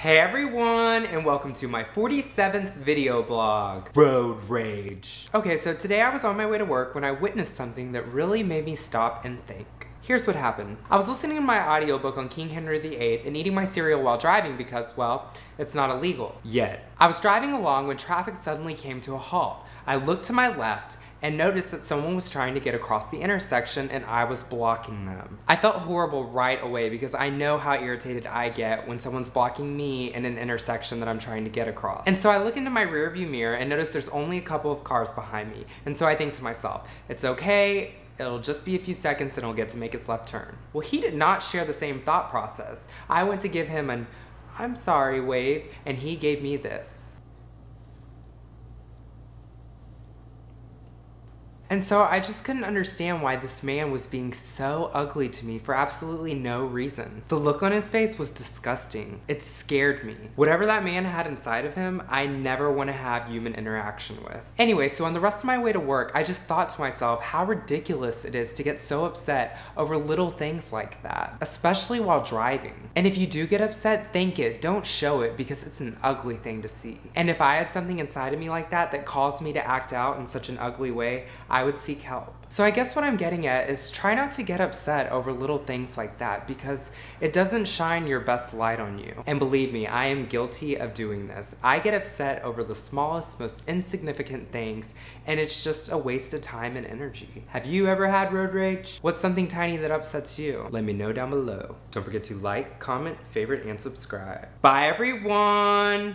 Hey everyone, and welcome to my 47th video blog, Road Rage. Okay, so today I was on my way to work when I witnessed something that really made me stop and think. Here's what happened. I was listening to my audiobook on King Henry VIII and eating my cereal while driving because, well, it's not illegal. Yet. I was driving along when traffic suddenly came to a halt. I looked to my left and noticed that someone was trying to get across the intersection and I was blocking them. I felt horrible right away because I know how irritated I get when someone's blocking me in an intersection that I'm trying to get across. And so I look into my rearview mirror and notice there's only a couple of cars behind me. And so I think to myself, it's okay, It'll just be a few seconds and it'll get to make its left turn. Well, he did not share the same thought process. I went to give him an I'm sorry wave, and he gave me this. And so I just couldn't understand why this man was being so ugly to me for absolutely no reason. The look on his face was disgusting. It scared me. Whatever that man had inside of him, I never want to have human interaction with. Anyway, so on the rest of my way to work, I just thought to myself how ridiculous it is to get so upset over little things like that, especially while driving. And if you do get upset, thank it. Don't show it because it's an ugly thing to see. And if I had something inside of me like that that caused me to act out in such an ugly way, I I would seek help. So I guess what I'm getting at is try not to get upset over little things like that because it doesn't shine your best light on you. And believe me, I am guilty of doing this. I get upset over the smallest, most insignificant things and it's just a waste of time and energy. Have you ever had road rage? What's something tiny that upsets you? Let me know down below. Don't forget to like, comment, favorite, and subscribe. Bye everyone!